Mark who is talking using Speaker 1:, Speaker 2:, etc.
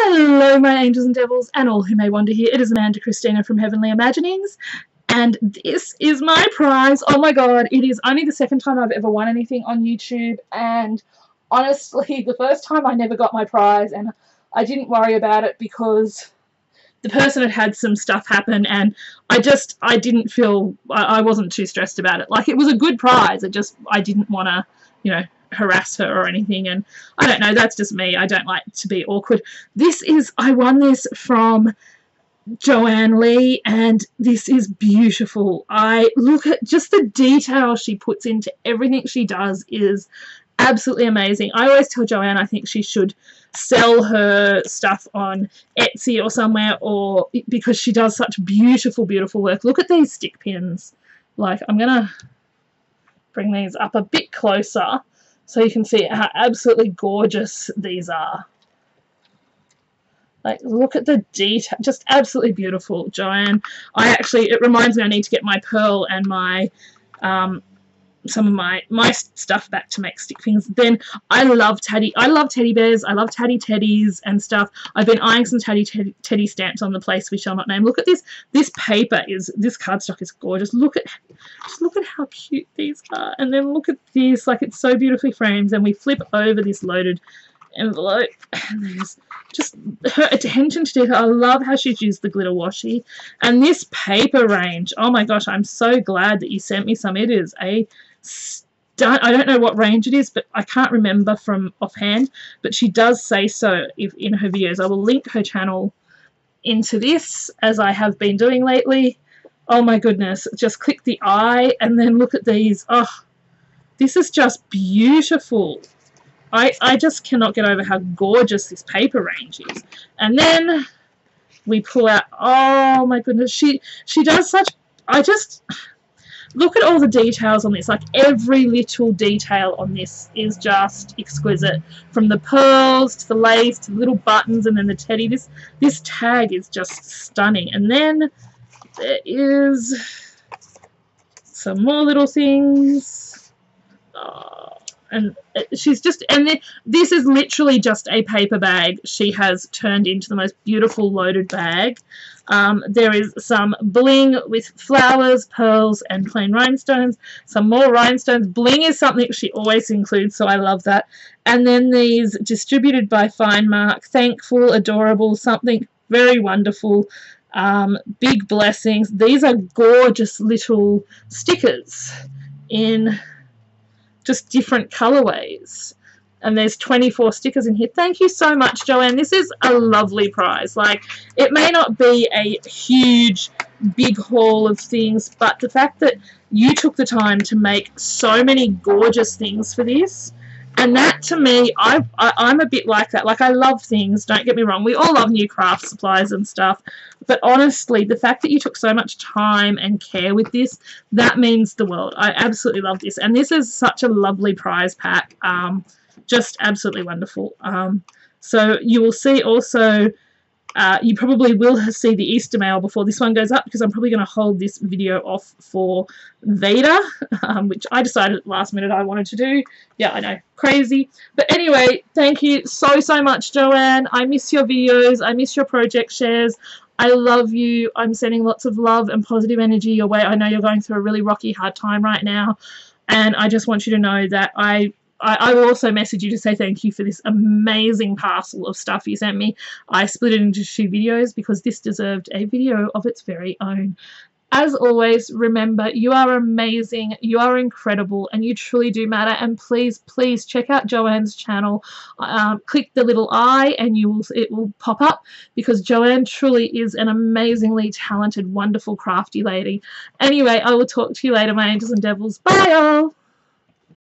Speaker 1: Hello, my angels and devils, and all who may wander here. It is Amanda Christina from Heavenly Imaginings, and this is my prize. Oh my god, it is only the second time I've ever won anything on YouTube, and honestly, the first time I never got my prize, and I didn't worry about it because the person had had some stuff happen, and I just, I didn't feel, I, I wasn't too stressed about it. Like, it was a good prize, I just, I didn't want to, you know, harass her or anything and I don't know that's just me I don't like to be awkward. This is I won this from Joanne Leigh and this is beautiful. I look at just the detail she puts into everything she does is absolutely amazing. I always tell Joanne I think she should sell her stuff on Etsy or somewhere or because she does such beautiful beautiful work. Look at these stick pins. Like I'm gonna bring these up a bit closer so you can see how absolutely gorgeous these are. Like, look at the detail. Just absolutely beautiful, Joanne. I actually, it reminds me I need to get my pearl and my um, some of my my stuff back to make stick things. Then I love teddy. I love teddy bears. I love Tatty Teddies and stuff. I've been eyeing some teddy teddy, teddy stamps on the place we shall not name. Look at this. This paper is this cardstock is gorgeous. Look at just look at how cute these are. And then look at this. Like it's so beautifully framed. And we flip over this loaded envelope and there's just her attention to detail. I love how she's used the glitter washi and this paper range. Oh my gosh, I'm so glad that you sent me some. It is a I don't know what range it is, but I can't remember from offhand, but she does say so if, in her videos. I will link her channel into this, as I have been doing lately. Oh my goodness, just click the eye and then look at these. Oh, this is just beautiful. I, I just cannot get over how gorgeous this paper range is. And then we pull out, oh my goodness, she, she does such, I just, look at all the details on this. Like every little detail on this is just exquisite. From the pearls to the lace to the little buttons and then the teddy. This this tag is just stunning. And then there is some more little things. And she's just and this is literally just a paper bag she has turned into the most beautiful loaded bag. Um, there is some bling with flowers pearls and plain rhinestones. Some more rhinestones. Bling is something she always includes so I love that. And then these distributed by Fine Mark. Thankful adorable something very wonderful. Um, big blessings. These are gorgeous little stickers in just different colorways. And there's 24 stickers in here. Thank you so much, Joanne. This is a lovely prize. Like, it may not be a huge, big haul of things, but the fact that you took the time to make so many gorgeous things for this, and that to me, I, I, am a bit like that. Like, I love things, don't get me wrong. We all love new craft supplies and stuff. But honestly, the fact that you took so much time and care with this, that means the world. I absolutely love this. And this is such a lovely prize pack. Um, just absolutely wonderful. Um, so you will see also uh, you probably will see the Easter mail before this one goes up because I'm probably going to hold this video off for VEDA, um, which I decided last minute I wanted to do. Yeah, I know, crazy. But anyway, thank you so, so much, Joanne. I miss your videos. I miss your project shares. I love you. I'm sending lots of love and positive energy your way. I know you're going through a really rocky, hard time right now. And I just want you to know that I I, I, will also message you to say thank you for this amazing parcel of stuff you sent me. I split it into two videos because this deserved a video of its very own. As always, remember, you are amazing, you are incredible, and you truly do matter. And please, please check out Joanne's channel. Um, click the little eye and you will it will pop up because Joanne truly is an amazingly talented, wonderful, crafty lady. Anyway, I will talk to you later, my angels and devils. Bye, all!